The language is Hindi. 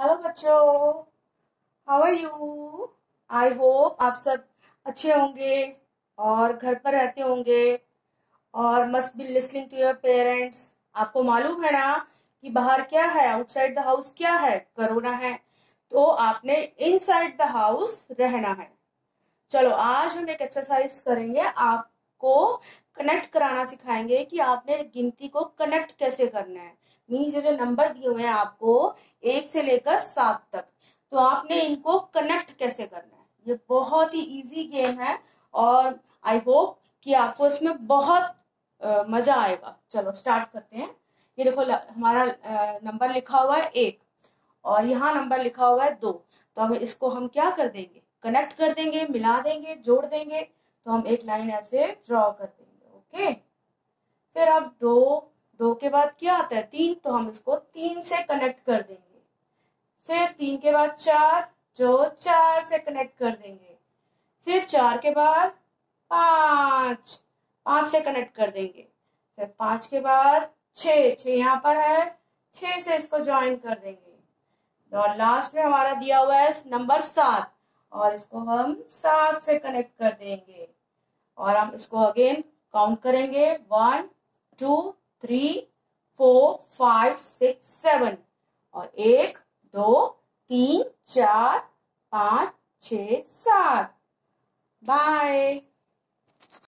हेलो बच्चों. How are you I hope आप सब अच्छे होंगे और घर पर रहते होंगे और must be listening to your parents आपको मालूम है ना कि बाहर क्या है आउटसाइड द हाउस क्या है? कोरोना है. तो आपने इनसाइड द हाउस रहना है. चलो, आज हम एक एक्सरसाइज करेंगे. आपको कनेक्ट कराना सिखाएँगे कि आपने गिनती को कनेक्ट कैसे करना है। मीन्स ये जो नंबर दिए हुए हैं आपको एक से लेकर सात तक तो आपने इनको कनेक्ट कैसे करना है? ये बहुत ही इजी गेम है और आई होप कि आपको इसमें बहुत आ, मज़ा आएगा। चलो स्टार्ट करते हैं। ये देखो हमारा नंबर लिखा हुआ है एक और यहाँ नंबर लिखा हुआ है दो। तो अब इसको हम क्या कर देंगे? कनेक्ट कर देंगे मिला देंगे जोड़ देंगे। तो हम एक लाइन ऐसे ड्रॉ कर देंगे ओके फिर अब दो दो के बाद क्या आता है? तीन तो हम इसको तीन से कनेक्ट कर देंगे। फिर तीन के बाद चार, जो चार से कनेक्ट कर देंगे। फिर चार के बाद पाँच पाँच से कनेक्ट कर देंगे। फिर पाँच के बाद छ छ यहाँ पर है, छ से इसको ज्वाइन कर देंगे। और लास्ट में हमारा दिया हुआ है नंबर सात। और इसको हम सात से कनेक्ट कर देंगे। और हम इसको अगेन काउंट करेंगे। One two three four five six seven और एक, दो, तीन, चार, पाँच, छ, सात। बाय